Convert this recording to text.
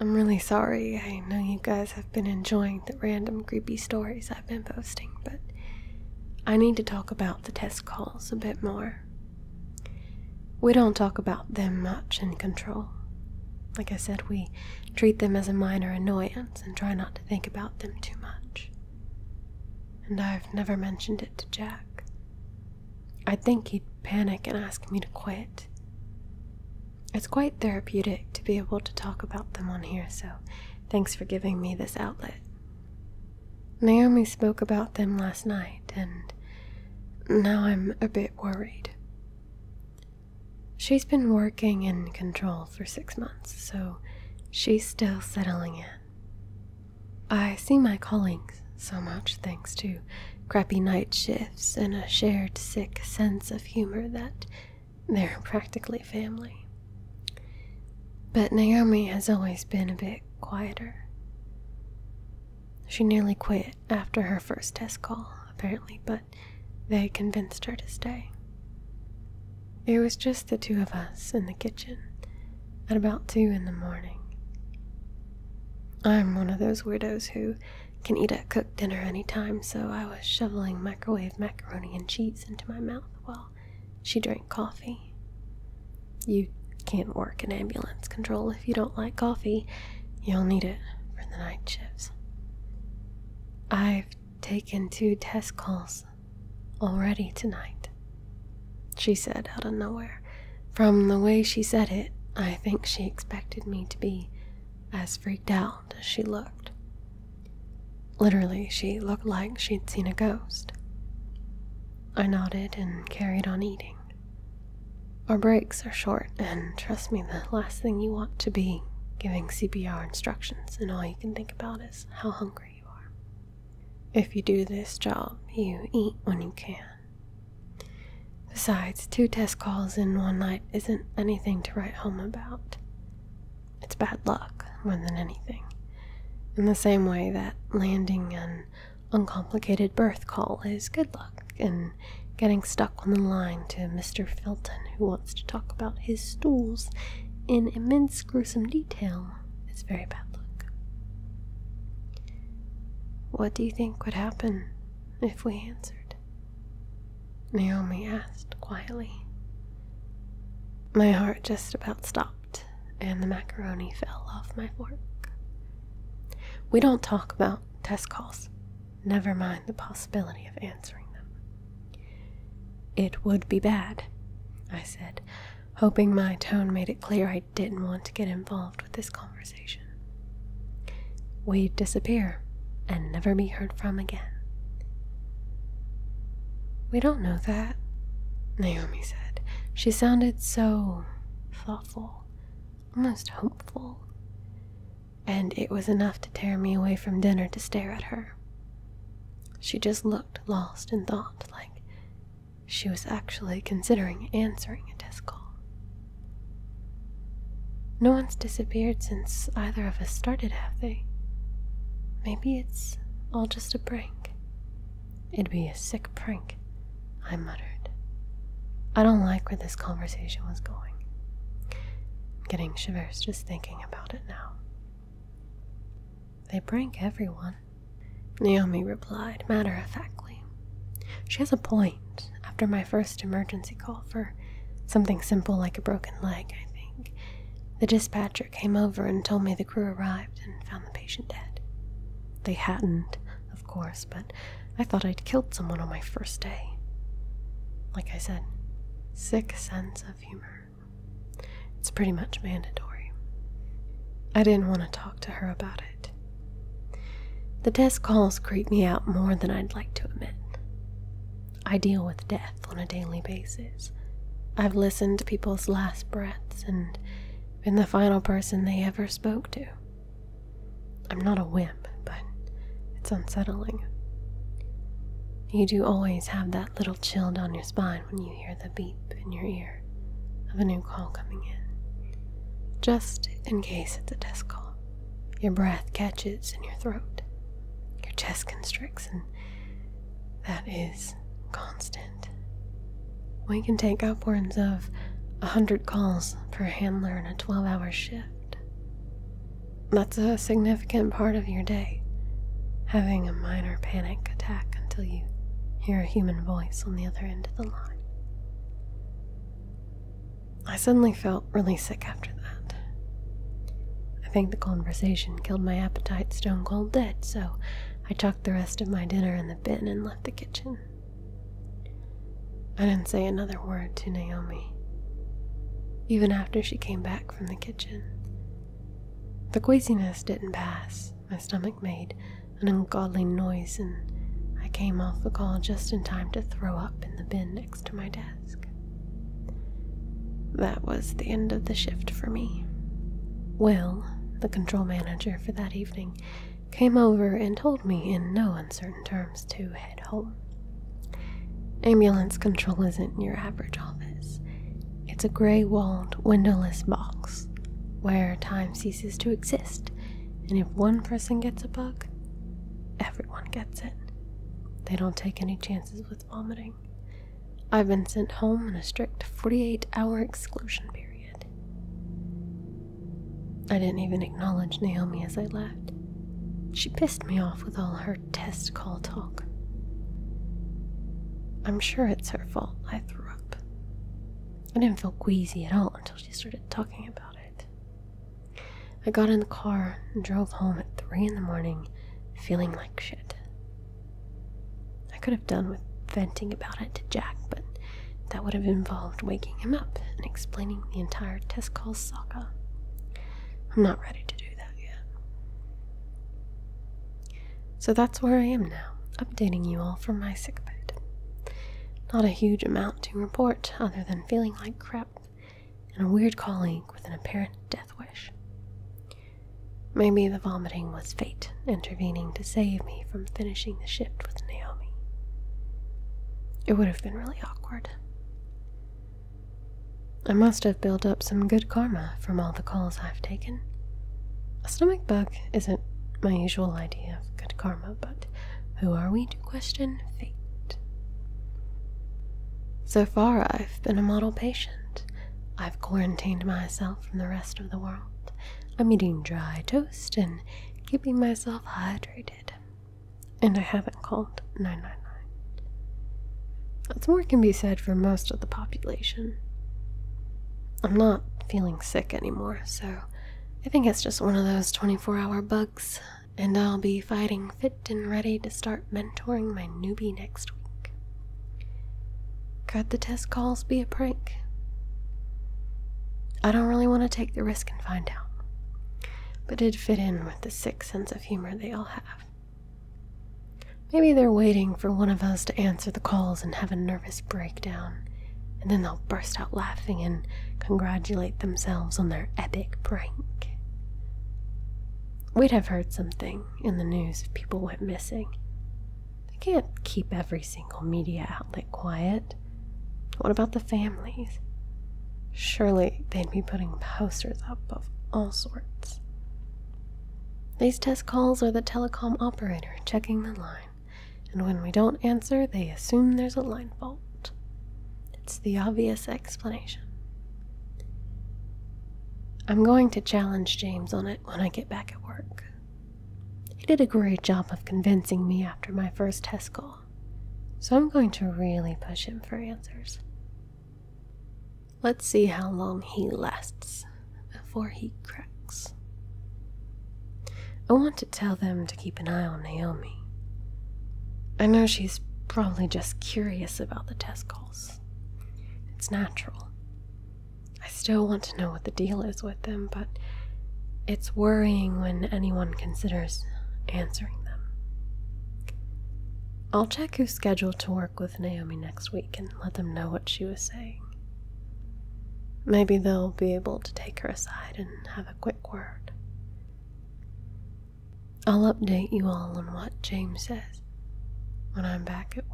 I'm really sorry. I know you guys have been enjoying the random creepy stories I've been posting, but I need to talk about the test calls a bit more. We don't talk about them much in control. Like I said, we treat them as a minor annoyance and try not to think about them too much. And I've never mentioned it to Jack. I think he'd panic and ask me to quit. It's quite therapeutic to be able to talk about them on here, so thanks for giving me this outlet. Naomi spoke about them last night, and now I'm a bit worried. She's been working in control for six months, so she's still settling in. I see my colleagues so much thanks to crappy night shifts and a shared sick sense of humor that they're practically family. But Naomi has always been a bit quieter. She nearly quit after her first test call, apparently, but they convinced her to stay. It was just the two of us in the kitchen at about two in the morning. I'm one of those weirdos who can eat a cooked dinner anytime, so I was shoveling microwave macaroni and cheese into my mouth while she drank coffee. You can't work in ambulance control if you don't like coffee. You'll need it for the night shifts. I've taken two test calls already tonight, she said out of nowhere. From the way she said it, I think she expected me to be as freaked out as she looked. Literally, she looked like she'd seen a ghost. I nodded and carried on eating. Our breaks are short, and trust me, the last thing you want to be giving CPR instructions, and all you can think about is how hungry you are. If you do this job, you eat when you can. Besides, two test calls in one night isn't anything to write home about. It's bad luck more than anything. In the same way that landing an uncomplicated birth call is good luck, and getting stuck on the line to Mr. Filton, who wants to talk about his stools in immense gruesome detail, is very bad luck. What do you think would happen if we answered? Naomi asked quietly. My heart just about stopped, and the macaroni fell off my fork. We don't talk about test calls, never mind the possibility of answering. It would be bad, I said, hoping my tone made it clear I didn't want to get involved with this conversation. We'd disappear and never be heard from again. We don't know that, Naomi said. She sounded so thoughtful, almost hopeful. And it was enough to tear me away from dinner to stare at her. She just looked lost in thought, like she was actually considering answering a test call. No one's disappeared since either of us started, have they? Maybe it's all just a prank. It'd be a sick prank, I muttered. I don't like where this conversation was going. Getting shivers just thinking about it now. They prank everyone, Naomi replied matter of factly. She has a point, after my first emergency call for something simple like a broken leg, I think, the dispatcher came over and told me the crew arrived and found the patient dead. They hadn't, of course, but I thought I'd killed someone on my first day. Like I said, sick sense of humor. It's pretty much mandatory. I didn't want to talk to her about it. The test calls creep me out more than I'd like to admit. I deal with death on a daily basis. I've listened to people's last breaths and been the final person they ever spoke to. I'm not a wimp, but it's unsettling. You do always have that little chill down your spine when you hear the beep in your ear of a new call coming in. Just in case it's a test call, your breath catches in your throat, your chest constricts, and that is constant. We can take upwards of a hundred calls per handler in a 12 hour shift. That's a significant part of your day, having a minor panic attack until you hear a human voice on the other end of the line. I suddenly felt really sick after that. I think the conversation killed my appetite stone cold dead, so I chucked the rest of my dinner in the bin and left the kitchen. I didn't say another word to Naomi, even after she came back from the kitchen. The queasiness didn't pass. My stomach made an ungodly noise, and I came off the call just in time to throw up in the bin next to my desk. That was the end of the shift for me. Will, the control manager for that evening, came over and told me in no uncertain terms to head home. Ambulance control isn't your average office. It's a gray walled, windowless box where time ceases to exist, and if one person gets a bug, everyone gets it. They don't take any chances with vomiting. I've been sent home in a strict 48 hour exclusion period. I didn't even acknowledge Naomi as I left. She pissed me off with all her test call talk. I'm sure it's her fault I threw up. I didn't feel queasy at all until she started talking about it. I got in the car and drove home at 3 in the morning, feeling like shit. I could have done with venting about it to Jack, but that would have involved waking him up and explaining the entire test call saga. I'm not ready to do that yet. So that's where I am now, updating you all from my sickbed. Not a huge amount to report, other than feeling like crap and a weird colleague with an apparent death wish. Maybe the vomiting was fate intervening to save me from finishing the shift with Naomi. It would have been really awkward. I must have built up some good karma from all the calls I've taken. A stomach bug isn't my usual idea of good karma, but who are we to question fate? So far, I've been a model patient. I've quarantined myself from the rest of the world. I'm eating dry toast and keeping myself hydrated. And I haven't called 999. That's more can be said for most of the population. I'm not feeling sick anymore, so I think it's just one of those 24 hour bugs, and I'll be fighting fit and ready to start mentoring my newbie next week. Could the test calls be a prank? I don't really want to take the risk and find out, but it'd fit in with the sick sense of humor they all have. Maybe they're waiting for one of us to answer the calls and have a nervous breakdown, and then they'll burst out laughing and congratulate themselves on their epic prank. We'd have heard something in the news if people went missing. They can't keep every single media outlet quiet. What about the families? Surely they'd be putting posters up of all sorts. These test calls are the telecom operator checking the line, and when we don't answer, they assume there's a line fault. It's the obvious explanation. I'm going to challenge James on it when I get back at work. He did a great job of convincing me after my first test call, so I'm going to really push him for answers. Let's see how long he lasts before he cracks. I want to tell them to keep an eye on Naomi. I know she's probably just curious about the test calls. It's natural. I still want to know what the deal is with them, but it's worrying when anyone considers answering them. I'll check who's scheduled to work with Naomi next week and let them know what she was saying. Maybe they'll be able to take her aside and have a quick word. I'll update you all on what James says when I'm back at